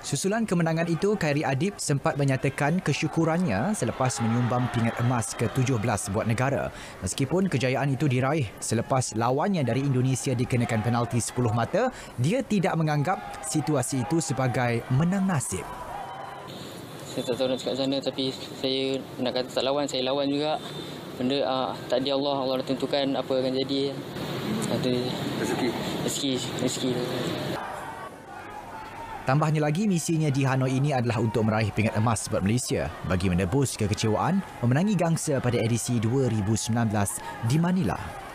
Susulan kemenangan itu, Khairi Adib sempat menyatakan kesyukurannya selepas menyumbang pingat emas ke-17 buat negara. Meskipun kejayaan itu diraih selepas lawannya dari Indonesia dikenakan penalti 10 mata, dia tidak menganggap situasi itu sebagai menang nasib. Saya tak tahu nak cakap sana tapi saya nak kata tak lawan, saya lawan juga. Benda uh, tak di Allah, Allah dah tentukan apa akan jadi. Rezeki. Rezeki, rezeki. Tambahnya lagi, misinya di Hanoi ini adalah untuk meraih pingat emas buat Malaysia bagi menebus kekecewaan memenangi gangsa pada edisi 2019 di Manila.